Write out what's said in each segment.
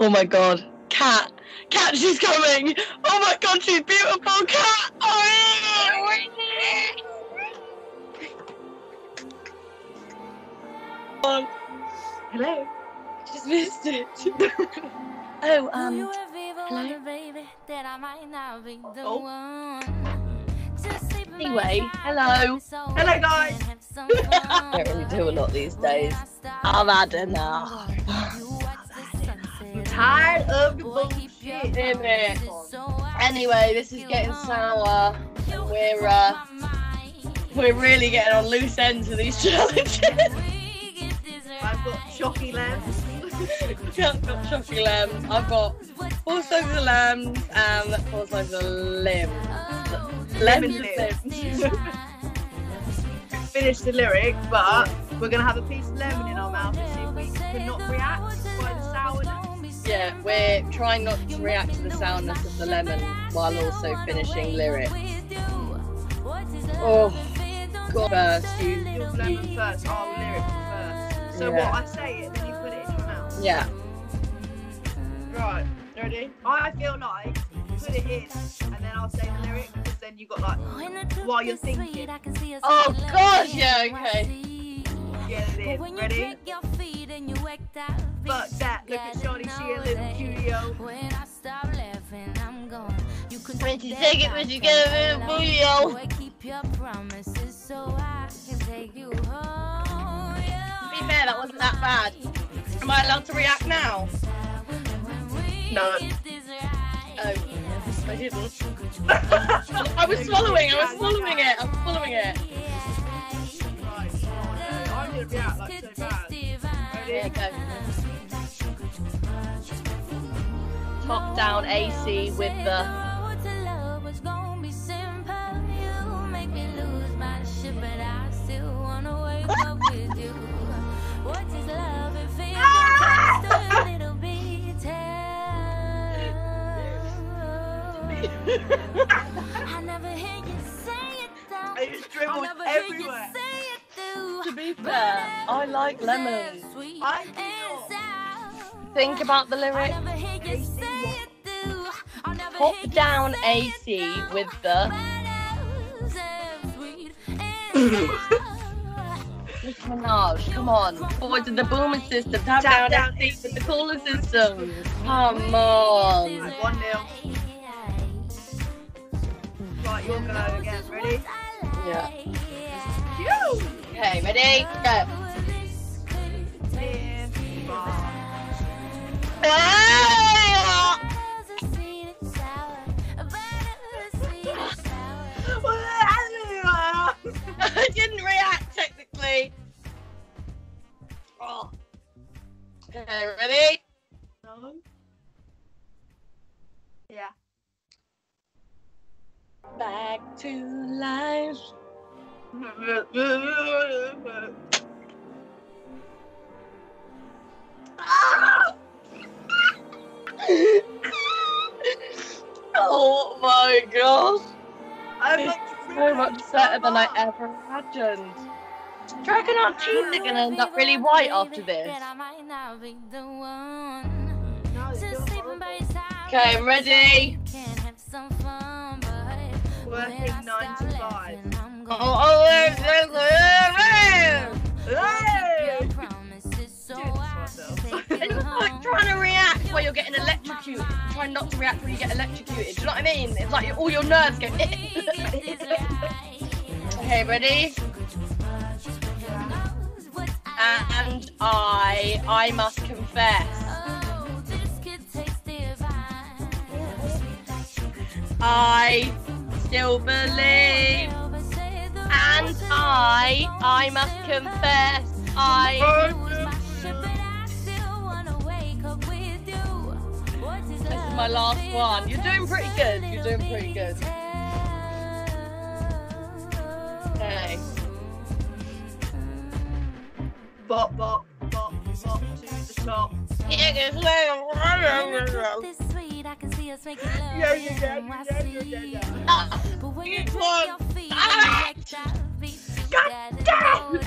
Oh my god. Cat. Cat, she's coming. Oh my god, she's beautiful. Cat. Oh, yeah. Hello. Just missed it. oh, um, hello. Oh. Anyway, hello. Hello, guys. I don't really do a lot these days. I've had enough. I'm tired of the bullshit. Damn it. Anyway, this is getting sour. We're uh, we're really getting on loose ends with these challenges. I've got shocky lambs. I've got shocky lambs. I've got four sizes of lambs and four sizes of limbs. Lemon Lemon lips. Finish the lyric, but we're gonna have a piece of lemon in our mouth and see if we can not react by the sourness. Yeah, we're trying not to react to the soundness of the lemon while also finishing lyrics. Oh, God, first you, Your lemon first, our lyric first. So Yeah. what I say it, then you put it in your mouth. yeah. Right, ready? I feel like put it in and then I'll say the lyric because then you got like while you're thinking. Oh God, yeah, okay. Get it in. Ready? Fuck that. Look at Shawty, When I stop laughing, I'm gone. You can When take you that it, when you get a bit of but booty, yo. keep your promises so I can take you home. To be fair, that wasn't that bad. Am I allowed to react now? No. Oh, I didn't. I was swallowing. I was swallowing it. I was swallowing it. Top down AC with the. I never hear you say it though. It just dribbled I never hear you everywhere. say it though. To be fair, I like lemons. I do Think about the lyric. Top down AC with the. Nicki Minaj, come on. Forward to the boomer system. Tap down, down AC with the cooler system. Come on. One nil. Right, you're go again. Ready? Yeah. Okay, ready? Go. Okay, ready? No. Yeah. Back to life. oh my gosh. I'm like so much better than I ever imagined. Do you reckon our teeth are gonna end up really white after this? No, it's still horrible. Okay, I'm ready. Working nine to five. Oh, oh, oh, oh, oh, oh, oh. Hey! It's like trying to react while you're getting electrocuted. Trying not to react when you get electrocuted. Do you know what I mean? It's like all your nerves go. okay, ready? And I, I must confess, I still believe. And I, I must confess, I. This is my last one. You're doing pretty good. You're doing pretty good. Bop, bop, bop, bop to the top. Yeah, Yeah, yeah, yeah, yeah, yeah, yeah, yeah. But when you It was- your feet Ah! and you God damn!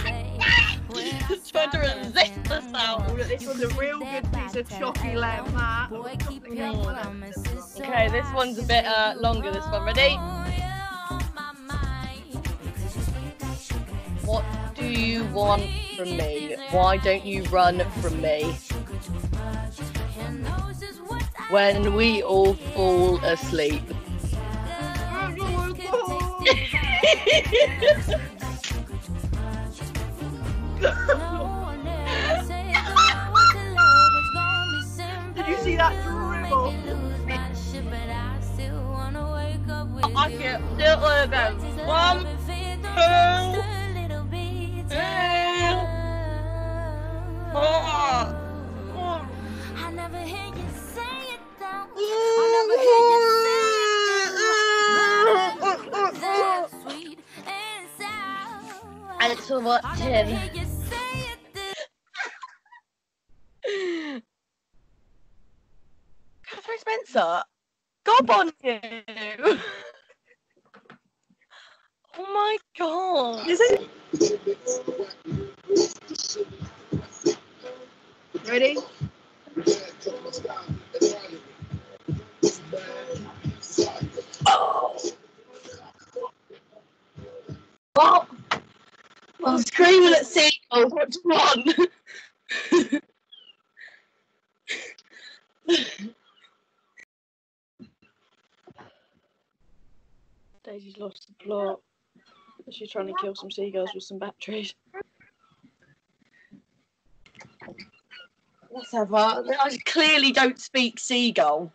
Trying to resist the sound. this was a real good piece of chalky lamb, Matt. Boy, keep Chalky your lamb. promises so Okay, this one's a bit uh, longer. This one, ready? What do you want from me? Why don't you run from me? When we all fall asleep. Oh Did you see that dribble? I can still want to go. One, two, it. Catherine Spencer, gob on you. oh my god. Is it? Ready? What? I'm screaming at seagulls. Which one? Daisy's lost the plot. She's trying to kill some seagulls with some batteries. Let's have a. I clearly don't speak seagull.